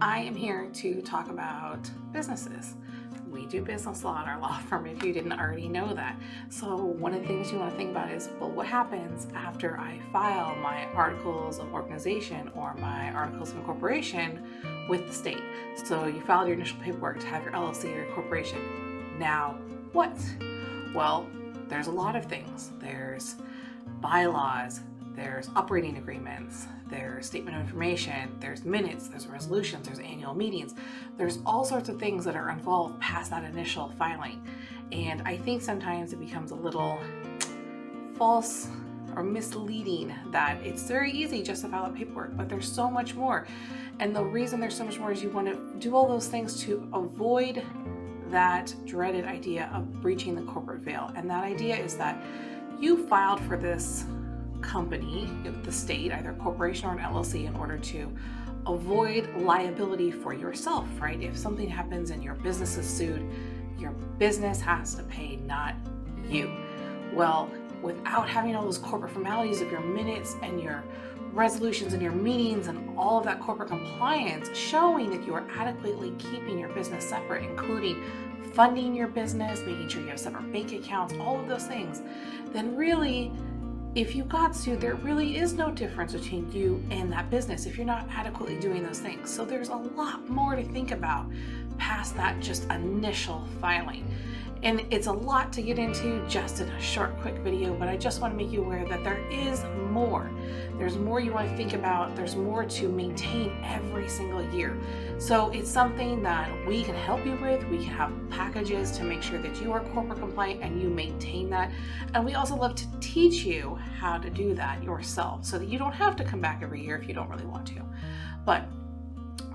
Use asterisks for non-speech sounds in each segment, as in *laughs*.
I am here to talk about businesses. We do business law at our law *laughs* firm if you didn't already know that. So, one of the things you want to think about is well, what happens after I file my articles of organization or my articles of incorporation with the state? So, you filed your initial paperwork to have your LLC or your corporation. Now, what? Well, there's a lot of things. There's bylaws, there's operating agreements, there's statement of information, there's minutes, there's resolutions, there's annual meetings. There's all sorts of things that are involved past that initial filing. And I think sometimes it becomes a little false or misleading that it's very easy just to file out paperwork, but there's so much more. And the reason there's so much more is you want to do all those things to avoid that dreaded idea of breaching the corporate veil. And that idea is that you filed for this company, the state, either a corporation or an LLC, in order to avoid liability for yourself, right? If something happens and your business is sued, your business has to pay, not you. Well, without having all those corporate formalities of your minutes and your resolutions and your meetings and all of that corporate compliance showing that you are adequately keeping your business separate, including funding your business, making sure you have separate bank accounts, all of those things, then really if you got sued, there really is no difference between you and that business if you're not adequately doing those things. So there's a lot more to think about past that just initial filing. And it's a lot to get into just in a short, quick video, but I just want to make you aware that there is more. There's more you want to think about. There's more to maintain every single year. So it's something that we can help you with. We have packages to make sure that you are corporate compliant and you maintain that. And we also love to teach you how to do that yourself so that you don't have to come back every year if you don't really want to. But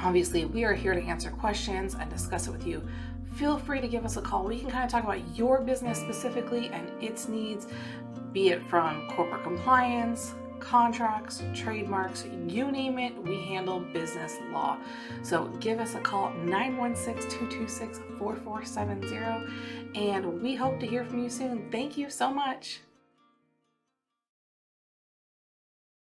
obviously, we are here to answer questions and discuss it with you feel free to give us a call. We can kind of talk about your business specifically and its needs, be it from corporate compliance, contracts, trademarks, you name it, we handle business law. So give us a call 916 226 4470 and we hope to hear from you soon. Thank you so much.